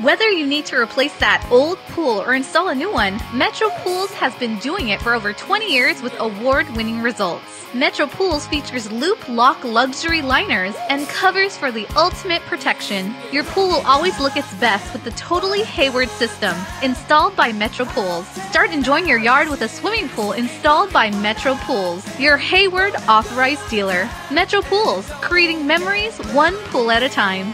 Whether you need to replace that old pool or install a new one, Metro Pools has been doing it for over 20 years with award winning results. Metro Pools features Loop-Loc luxury liners and covers for the ultimate protection. Your pool will always look its best with the totally Hayward system, installed by Metro Pools. Start enjoying your yard with a swimming pool installed by Metro Pools, your Hayward authorized dealer. Metro Pools, creating memories one pool at a time.